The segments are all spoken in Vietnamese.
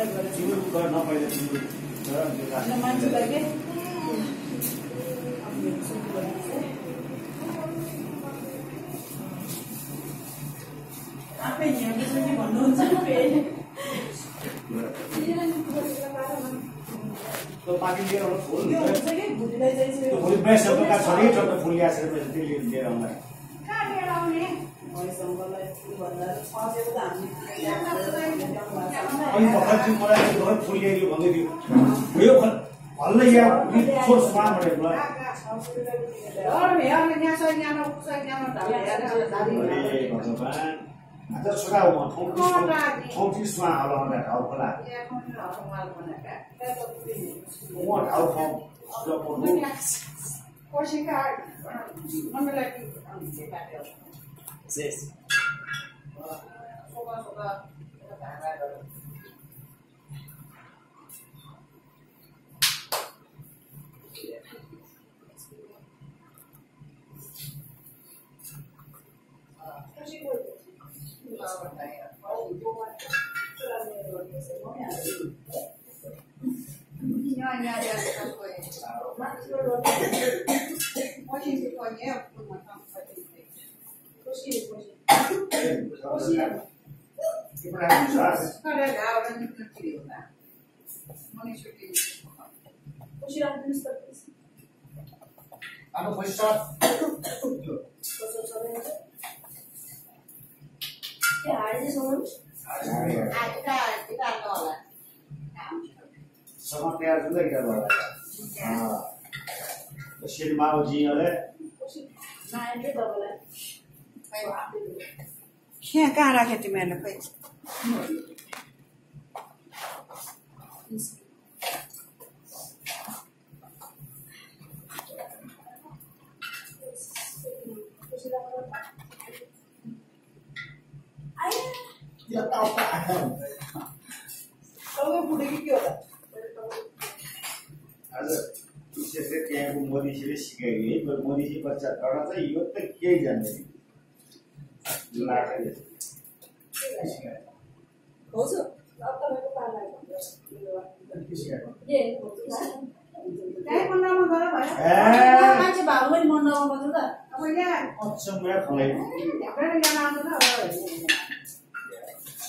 सिंगल करना पड़ेगा सिंगल मान लगे आफै हिँड्दै छु कि भन्नुहुन्छ पाकिट लिएर आउनु फुल हुन्छ कि भोलि बिहान सबैका छोरी छोटो फुल ल्याएर त्यसले लिएर आउँदा अनि भर्खर त्यो मलाई घर फुल ल्याइदियो भन्दै थियो यो भल्लै या छोड सुना भनेर मलाई। आता छोरा हो चौतिसमा होला मलाई ठाउँ खोला। म ठाउँ ठाउँ Yes. 说吧，说吧，那个男的。अब पैसा sama kayak juga kita bawa Mesin mau jinyole यहाँ कहाँ राख्यो तिमीहरूले खै Ya tahu tak akan तपाईँ फुटेको के होला आज विशेष गरी त्यहाँको मोदीजीले सिकायो है तर मोदीजी बच्चा तर चाहिँ यो त केही जान्दैन लाटले हो सर अब तपाईँको पाला सिकाएको ए त्यही मन्डलमा गएर भयो ए मान्छे भएको पनि मन नआउनु त अब यहाँ अचम्म खलाइ झ्याप्रेर यहाँ आउँछ त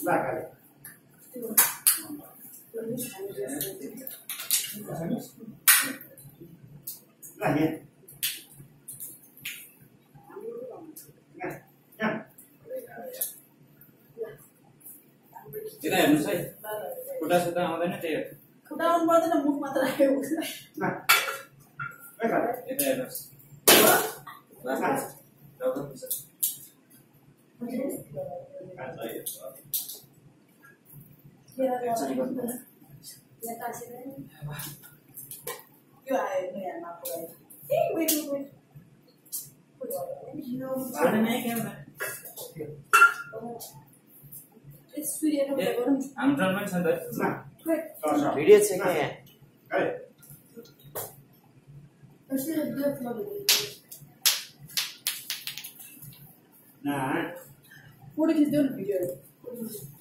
अब त पुरानै हाल्यो होला अब ए कस्तो कुराहरू छ अब त्यो कुराहरू लाखाले ल यहाँ यहाँ यहाँ यता हेर्नुहोस् है खुट्टा सुट्टा आउँदैन त्यही हो खुट्टाउनु पर्दैन मुख मात्र राखेको हुन्छ ल यता यता हेर्नुहोस् You are a man, my boy. Hey, wait. I'm done my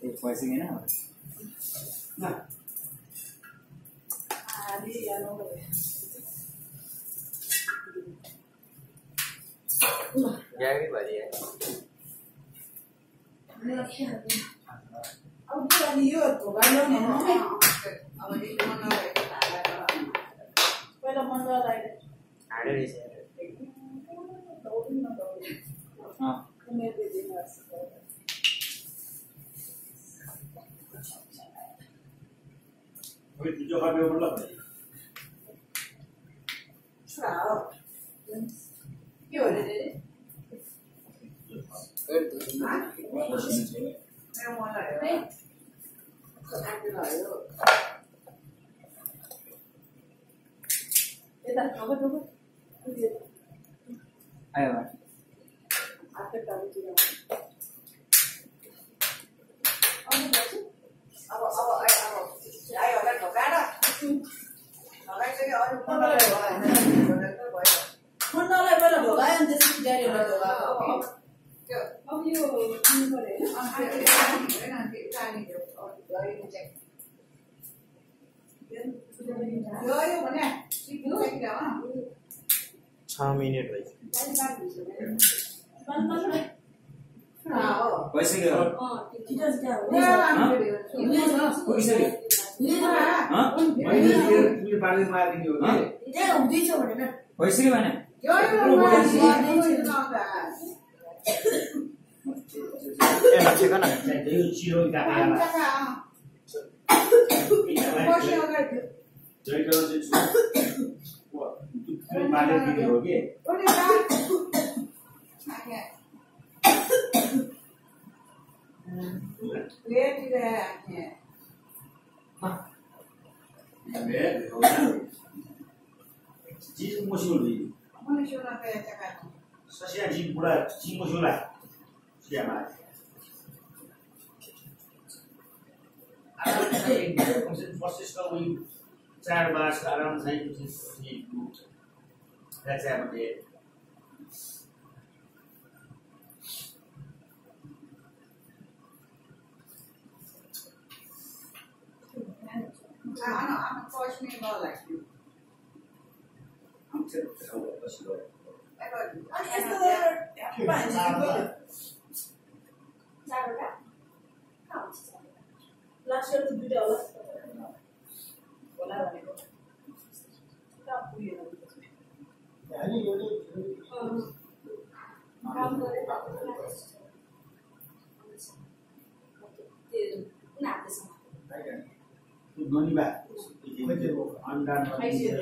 Después sigue nada. No. Yeah, everybody. Yeah. I'm gonna be your provider. I'm gonna be your provider. હવે ત્રીજો ભાગ એવો મતલબ આયા આપણે ચાલુ કર્યા र लगाइसक्यो अरू मन लाग्यो भयो मुन्नालाई पहिला ढोकायो अनि त्यसपछि ड्याडीलाई ढोकाएको अब त्यो अब यो किन्नु भइसक्यो भने हो कि Where did I have? 没，自己没修哩。我那修了还要加个。实现进步了，进步修了。是啊。俺们在一些公司，不是说为在那啥，俺们在一些私企，还在那里。I, I know, I'm unfortunate about like you. I'm too. Let's go. It's the letter. Fine, just go ahead. Saturday? No, it's Saturday. Last year was $2. Whatever. Stop. Yeah, I need to go to. Um, I'm going to. money back. Thank you.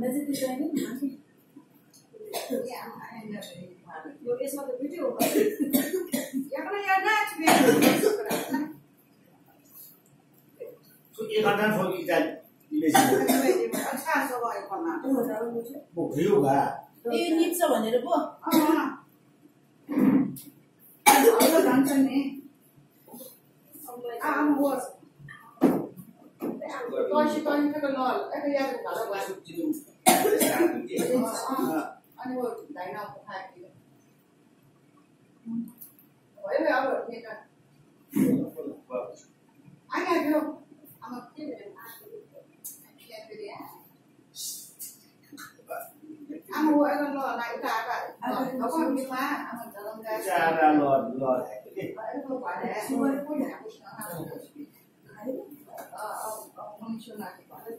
Does it shining? yeah, I end up Well, it's not a video. Yeah, but you're not. So you can't for you that. अच्छा सो भयो खाना भोकै होगा ए निप्छ भनेर पो अब जान्छ नि आम होस् पैसा तन्केको नल एक याद भएर 아니 뭐 나이나 못할 때. 원래 아무 그러니까. 아니야 그럼 아마 그때는 ăn mua ăn lò này ta cả nó có miếng má ăn mình ta lông ra ra ra lò lò không phải để không phải để không phải để ờ ông ông không chưa nào thì quả đấy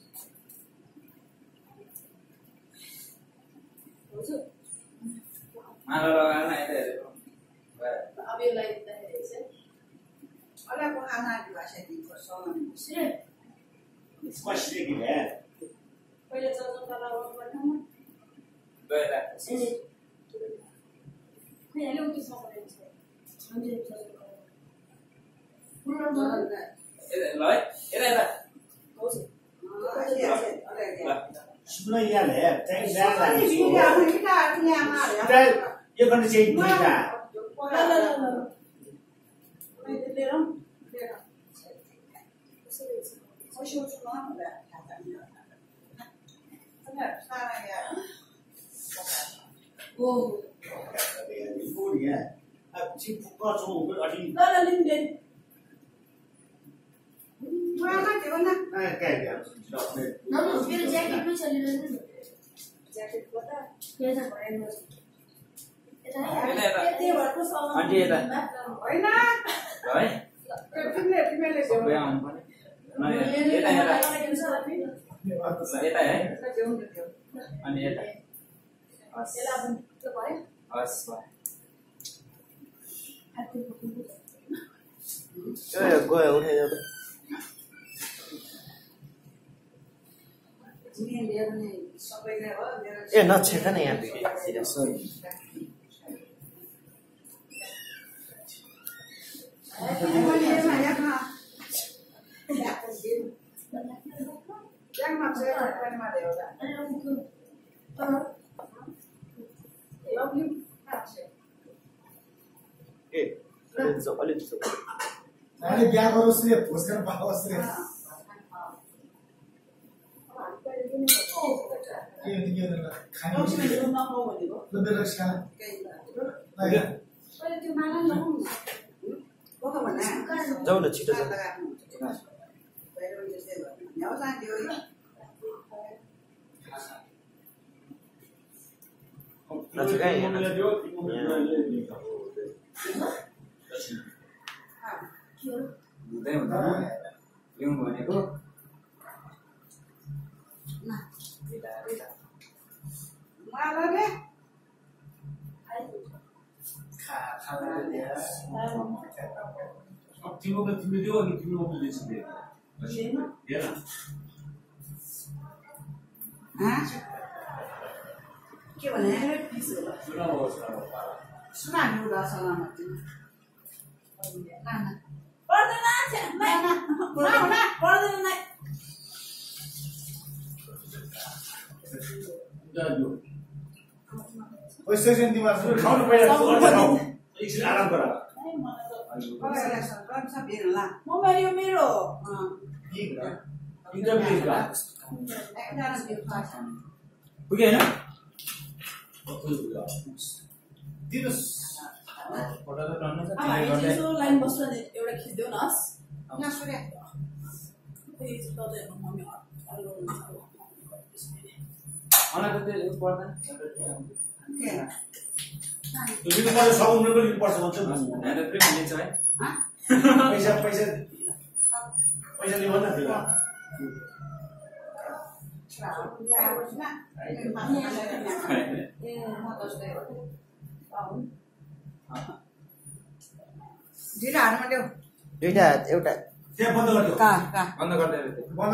Malalawala ito. Available dahil isa. Wala kong hangat ba siya dito. So, sir. Squash na gila. Pwede sa itong talawang ba naman? Pwede. Sige. Kaya alam ko sa kanya siya. Hindi ko sa kanya. Puro naman. Loy? Ira, ira. Kausin. Ah, yes, yes. Okay, okay. Şuna gel ya. Sen ne yapıyorsun? Şuna gel. Şuna gel. Şuna gel. You're going to say Mira. No, no, no, no. They don't. They don't. 혹시 오줌 하는 거야? 그냥 사랑이야. 오. 이거야. 아, 지금 국가 좋은 아직. 나는 근데. 아, 네. 뭐야, 나 되었나? 아, 그래. 나도 우리 재킷 좀 찾으려는데. 재킷 보다 그래서 뭐해 놓으 అంటే బాయ్ అని Trời ơi, ổn hay đâu Eh, no, c'è da neanche. Sì, da soli. 예, 알려주세요. 알려주세요. 나는 야구로 쓰레, 보스는 바로 쓰레. 이게 어떻게 되나? 간이. 너네가 시간. 네. 빨리 좀 말하려고. đâu là chỉ được rồi là chỉ cái này Hãy subscribe cho kênh Ghiền Mì Gõ Để không bỏ lỡ những Активно да ти ми дела, да ти ми обидеш да Жена? Жена. А? Кива не е писала. Здраво, здраво. Сна не уда сала на ти. Нана. Ординаце, мена. Мама, ординаце. Дадо. पैसा सेन्टिमा खाउनु पाइरहेको छ आराम गर मोबाइल मेरो पुग्यो होइन लाइन बस्न एउटा खिचिदेऊ न अनाको त्यो पर्दा तिमीले मलाई साबुन पनि लिनुपर्छ भन्छ है पैसा पैसा पैसा लिनु न तिमी दुईवटा हातमा देऊ दुईवटा एउटा बन्द बन्द बन्द